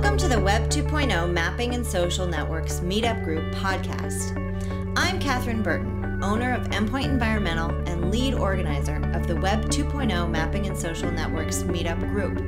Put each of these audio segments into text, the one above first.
Welcome to the Web 2.0 Mapping and Social Networks Meetup Group podcast. I'm Katherine Burton, owner of Endpoint Environmental and lead organizer of the Web 2.0 Mapping and Social Networks Meetup Group.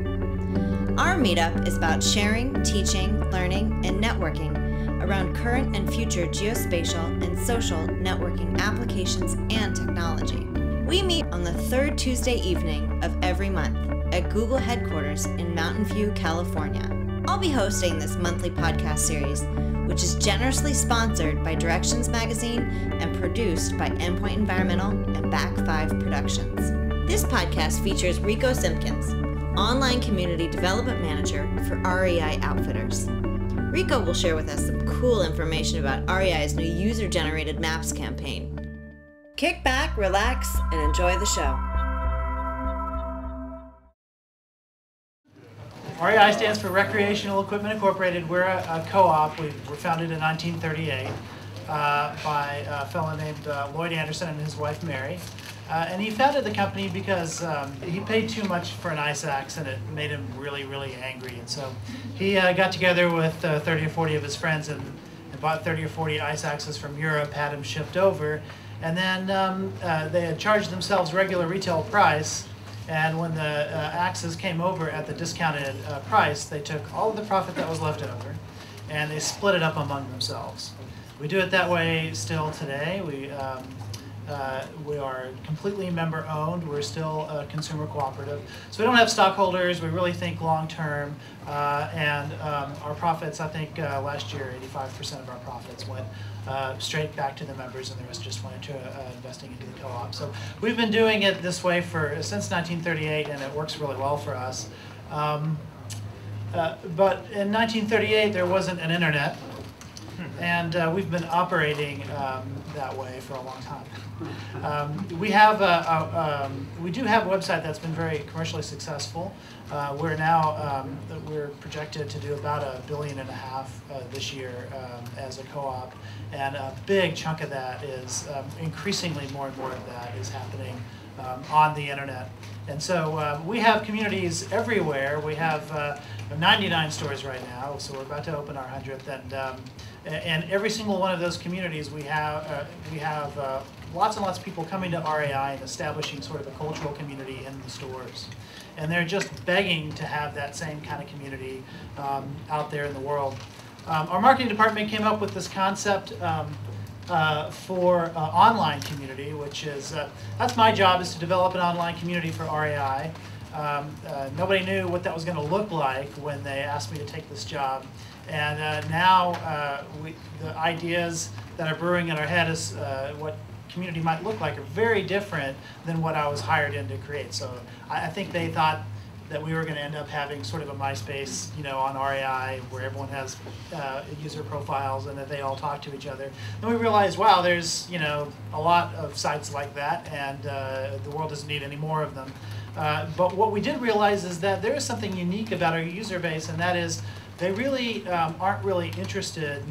Our meetup is about sharing, teaching, learning, and networking around current and future geospatial and social networking applications and technology. We meet on the third Tuesday evening of every month at Google headquarters in Mountain View, California. I'll be hosting this monthly podcast series, which is generously sponsored by Directions Magazine and produced by Endpoint Environmental and Back 5 Productions. This podcast features Rico Simpkins, online community development manager for REI Outfitters. Rico will share with us some cool information about REI's new user generated maps campaign. Kick back, relax, and enjoy the show. REI stands for Recreational Equipment Incorporated. We're a, a co-op. We were founded in 1938 uh, by a fellow named uh, Lloyd Anderson and his wife Mary. Uh, and he founded the company because um, he paid too much for an ice axe and it made him really, really angry. And so he uh, got together with uh, 30 or 40 of his friends and, and, bought 30 or 40 ice axes from Europe, had them shipped over. And then um, uh, they had charged themselves regular retail price and when the uh, axes came over at the discounted uh, price, they took all of the profit that was left over and they split it up among themselves. We do it that way still today. We, um, uh, we are completely member owned. We're still a consumer cooperative. So we don't have stockholders. We really think long term. Uh, and um, our profits, I think uh, last year, 85% of our profits went uh, straight back to the members, and the rest just went into uh, investing into the co-op. So we've been doing it this way for since 1938, and it works really well for us. Um, uh, but in 1938, there wasn't an internet, and uh, we've been operating um, that way for a long time. Um, we have a, a um, we do have a website that's been very commercially successful. Uh, we're now um, we're projected to do about a billion and a half uh, this year um, as a co-op, and a big chunk of that is um, increasingly more and more of that is happening on the internet. And so uh, we have communities everywhere. We have uh, 99 stores right now, so we're about to open our 100th, and and every single one of those communities, we have uh, we have uh, lots and lots of people coming to REI and establishing sort of a cultural community in the stores, and they're just begging to have that same kind of community um, out there in the world. Um, our marketing department came up with this concept. Um, uh, for uh, online community, which is uh, that's my job is to develop an online community for REI. Um, uh, nobody knew what that was going to look like when they asked me to take this job. And uh, now uh, we, the ideas that are brewing in our head is uh, what community might look like are very different than what I was hired in to create. So I, I think they thought that we were going to end up having sort of a MySpace, you know, on REI where everyone has uh, user profiles and that they all talk to each other. Then we realized, wow, there's you know a lot of sites like that, and uh, the world doesn't need any more of them. Uh, but what we did realize is that there is something unique about our user base, and that is they really um, aren't really interested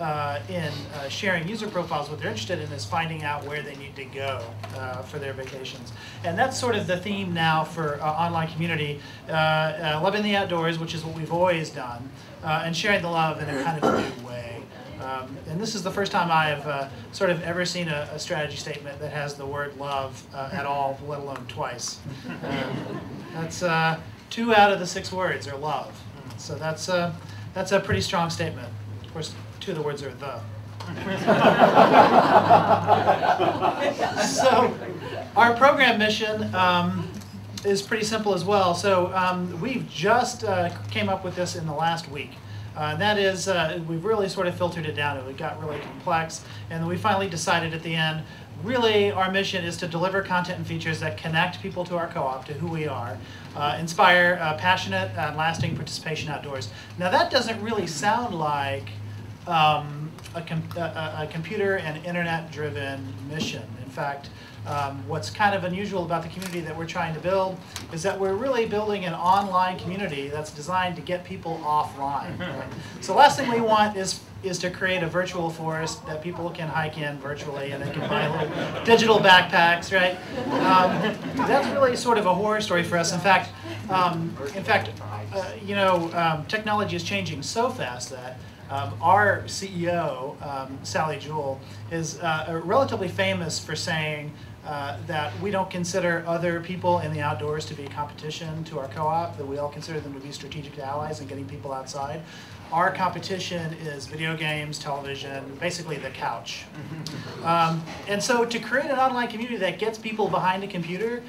uh, in uh, sharing user profiles. What they're interested in is finding out where they need to go uh, for their vacations. And that's sort of the theme now for uh, online community, uh, uh, loving the outdoors, which is what we've always done, and sharing the love in a kind of new way. Um, and this is the first time I've sort of ever seen a, a, strategy statement that has the word love at all, let alone twice. that's two out of the six words are love. So that's a, that's a pretty strong statement. Of course, two of the words are the. so our program mission um, is pretty simple as well. So um, we've just uh, came up with this in the last week. Uh, that is, uh, we've really sort of filtered it down. It got really complex, and we finally decided at the end really our mission is to deliver content and features that connect people to our co-op, to who we are, uh, inspire uh, passionate and lasting participation outdoors. Now that doesn't really sound like um, a, com a, a, computer and internet driven mission. In fact, um, what's kind of unusual about the community that we're trying to build is that we're really building an online community that's designed to get people offline. Right? So last thing we want is is to create a virtual forest that people can hike in virtually and they can buy little digital backpacks, right? Um, that's really sort of a horror story for us. In fact, um, in fact, uh, you know, um, technology is changing so fast that um, our CEO, um, Sally Jewell, is uh, relatively famous for saying uh, that we don't consider other people in the outdoors to be competition to our co-op, that we all consider them to be strategic allies in getting people outside. Our competition is video games, television, basically the couch. Um, and so to create an online community that gets people behind a computer,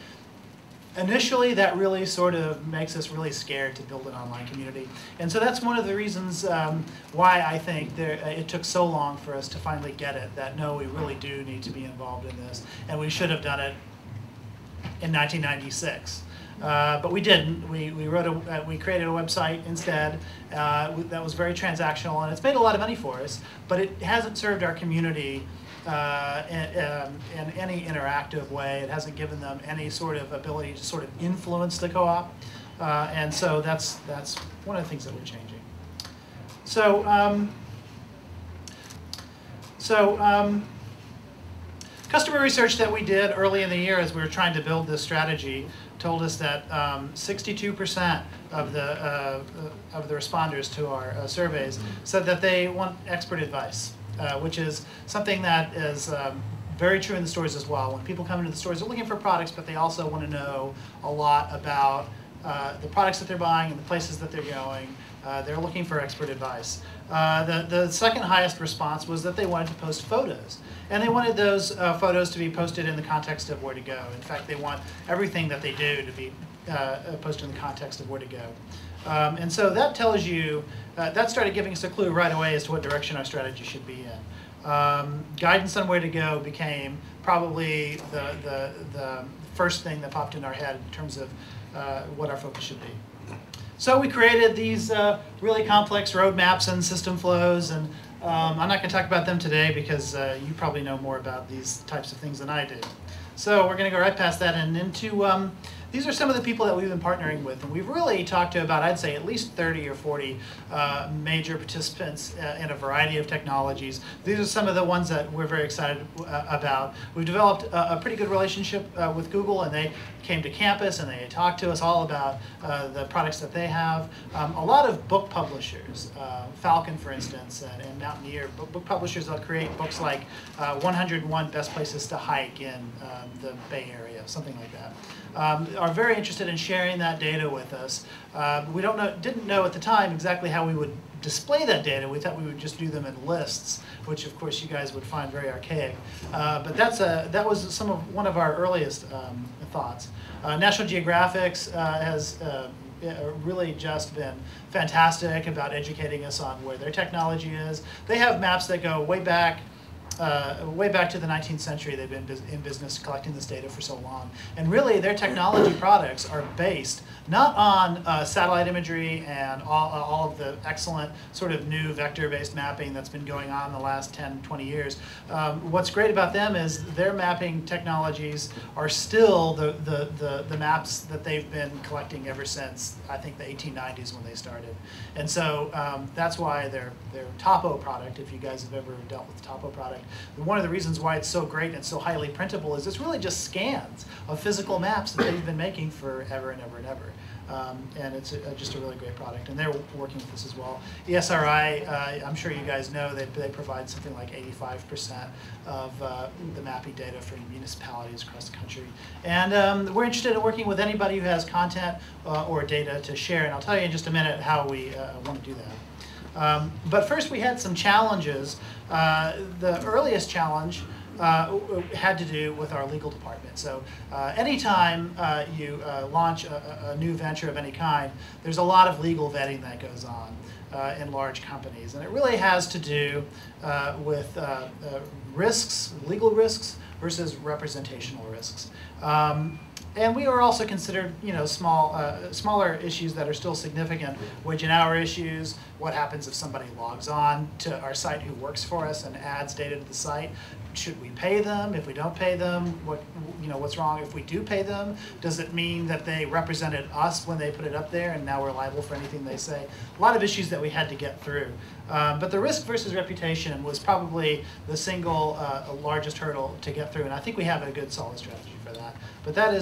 initially that really sort of makes us really scared to build an online community. And so that's one of the reasons um, why I think there, uh, it took so long for us to finally get it, that no, we really do need to be involved in this. And we should have done it in 1996. Uh, but we didn't. We, we wrote a, uh, we created a website instead uh, that was very transactional and it's made a lot of money for us, but it hasn't served our community uh, in, um, in, any interactive way. It hasn't given them any sort of ability to sort of influence the co-op. Uh, and so that's, that's one of the things that we're changing. So, um, so um, customer research that we did early in the year as we were trying to build this strategy told us that 62% um, of the uh, of the responders to our uh, surveys said that they want expert advice, uh, which is something that is um, very true in the stores as well. When people come into the stores, they're looking for products, but they also want to know a lot about uh, the products that they're buying and the places that they're going. Uh, they're looking for expert advice. Uh, the, the second highest response was that they wanted to post photos. And they wanted those uh, photos to be posted in the context of where to go. In fact, they want everything that they do to be uh, posted in the context of where to go. Um, and so that tells you, uh, that started giving us a clue right away as to what direction our strategy should be in. Um, guidance on where to go became probably the, the, the first thing that popped in our head in terms of uh, what our focus should be. So we created these uh, really complex roadmaps and system flows and um, I'm not going to talk about them today because uh, you probably know more about these types of things than I do. So we're going to go right past that and into um, these are some of the people that we've been partnering with, and we've really talked to about, I'd say, at least 30 or 40 uh, major participants uh, in a variety of technologies. These are some of the ones that we're very excited uh, about. We've developed a, a, pretty good relationship uh, with Google, and they came to campus and they talked to us all about uh, the products that they have. Um, a lot of book publishers, uh, Falcon, for instance, and, and Mountaineer, book, publishers that create books like 101 Best Places to Hike in um, the Bay Area, something like that um, are very interested in sharing that data with us. Uh, we don't know, didn't know at the time exactly how we would display that data. We thought we would just do them in lists, which of course you guys would find very archaic. Uh, but that's a, that was some of one of our earliest um, thoughts. Uh, National Geographic uh, has uh, really just been fantastic about educating us on where their technology is. They have maps that go way back uh, way back to the 19th century, they've been in business collecting this data for so long. And really, their technology products are based not on uh, satellite imagery and all, uh, all of the excellent sort of new vector-based mapping that's been going on in the last 10, 20 years. Um, what's great about them is their mapping technologies are still the, the, the, the maps that they've been collecting ever since, I think, the 1890s when they started. And so um, that's why their, their Topo product, if you guys have ever dealt with Topo product, one of the reasons why it's so great and so highly printable is it's really just scans of physical maps that they've been making forever and ever and ever. Um, and it's a, just a really great product. And they're working with this as well. ESRI, uh, I'm sure you guys know, they, they provide something like 85% of uh, the mapping data for municipalities across the country. And um, we're interested in working with anybody who has content uh, or data to share. And I'll tell you in just a minute how we uh, want to do that. Um, but first we had some challenges. Uh, the earliest challenge uh, had to do with our legal department. So uh, anytime uh, you uh, launch a, a, new venture of any kind, there's a lot of legal vetting that goes on uh, in large companies. And it really has to do uh, with risks, legal risks, versus representational risks. Um, and we were also considered, you know, small, uh, smaller issues that are still significant. Wage and hour issues. What happens if somebody logs on to our site who works for us and adds data to the site? Should we pay them? If we don't pay them, what, you know, what's wrong if we do pay them? Does it mean that they represented us when they put it up there and now we're liable for anything they say? A lot of issues that we had to get through. Um, but the risk versus reputation was probably the single uh, largest hurdle to get through, and I think we have a good solid strategy for that. But that is